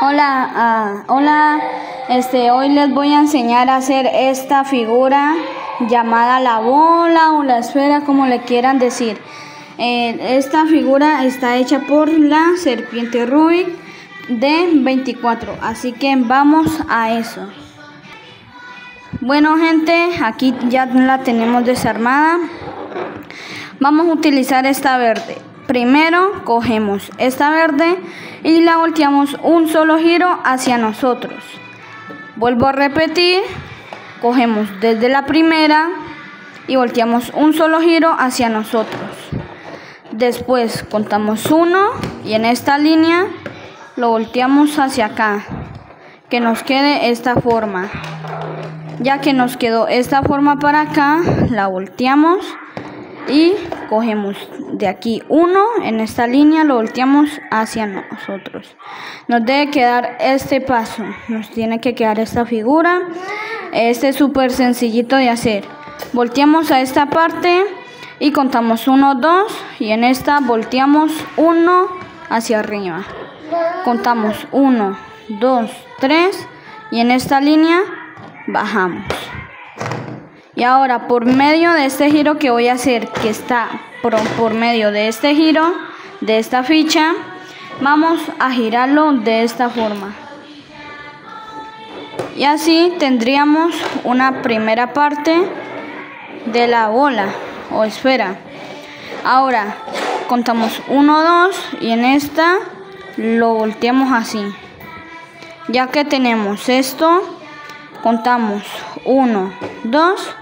Hola, ah, hola. Este, hoy les voy a enseñar a hacer esta figura llamada la bola o la esfera, como le quieran decir. Eh, esta figura está hecha por la serpiente Rubik de 24, así que vamos a eso. Bueno gente, aquí ya la tenemos desarmada. Vamos a utilizar esta verde. Primero cogemos esta verde y la volteamos un solo giro hacia nosotros. Vuelvo a repetir, cogemos desde la primera y volteamos un solo giro hacia nosotros. Después contamos uno y en esta línea lo volteamos hacia acá, que nos quede esta forma. Ya que nos quedó esta forma para acá, la volteamos y cogemos de aquí uno en esta línea lo volteamos hacia nosotros. Nos debe quedar este paso nos tiene que quedar esta figura este es súper sencillito de hacer. Volteamos a esta parte y contamos uno dos y en esta volteamos uno hacia arriba. Contamos uno dos tres y en esta línea bajamos y ahora por medio de este giro que voy a hacer, que está por, medio de este giro, de esta ficha, vamos a girarlo de esta forma. Y así tendríamos una primera parte de la bola o esfera. Ahora contamos 1, 2 y en esta lo volteamos así. Ya que tenemos esto, contamos 1, 2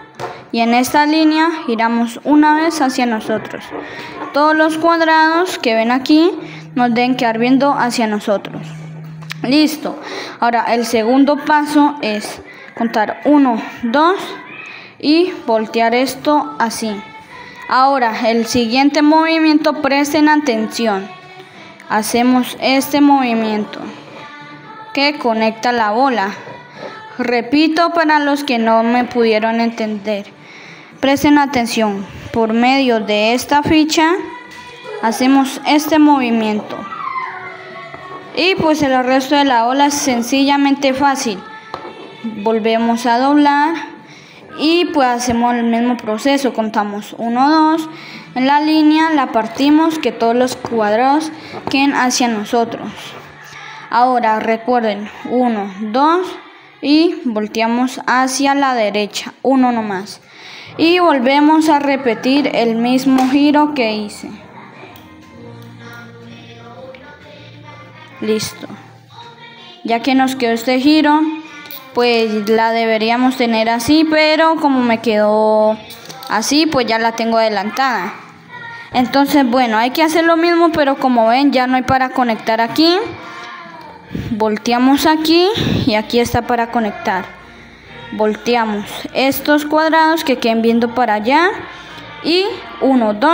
y en esta línea giramos una vez hacia nosotros. Todos los cuadrados que ven aquí nos deben quedar viendo hacia nosotros. Listo. Ahora el segundo paso es contar 1, 2 y voltear esto así. Ahora el siguiente movimiento presten atención. Hacemos este movimiento que conecta la bola. Repito para los que no me pudieron entender. Presten atención, por medio de esta ficha hacemos este movimiento. Y pues el resto de la ola es sencillamente fácil. Volvemos a doblar y pues hacemos el mismo proceso. Contamos 1, 2. En la línea la partimos que todos los cuadrados queden hacia nosotros. Ahora recuerden 1, 2 y volteamos hacia la derecha. Uno nomás y volvemos a repetir el mismo giro que hice. Listo. Ya que nos quedó este giro, pues la deberíamos tener así, pero como me quedó así, pues ya la tengo adelantada. Entonces, bueno, hay que hacer lo mismo, pero como ven, ya no hay para conectar aquí. Volteamos aquí y aquí está para conectar volteamos estos cuadrados que queden viendo para allá y 1, 2,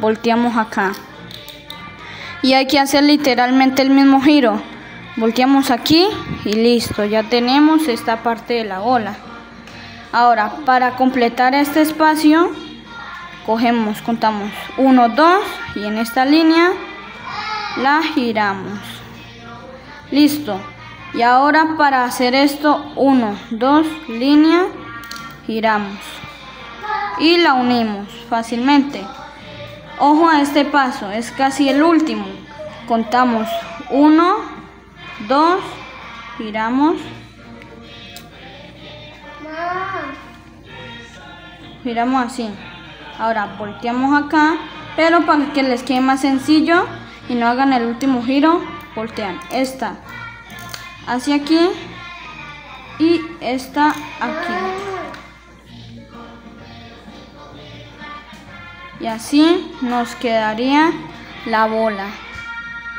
volteamos acá. Y hay que hacer literalmente el mismo giro. Volteamos aquí y listo, ya tenemos esta parte de la bola. Ahora, para completar este espacio, cogemos, contamos 1, 2 y en esta línea la giramos. Listo. Y ahora para hacer esto, 1, 2, línea, giramos y la unimos fácilmente. Ojo a este paso, es casi el último. Contamos 1, 2, giramos. Giramos así. Ahora volteamos acá, pero para que les quede más sencillo y no hagan el último giro, voltean esta hacia aquí y esta aquí. Y así nos quedaría la bola.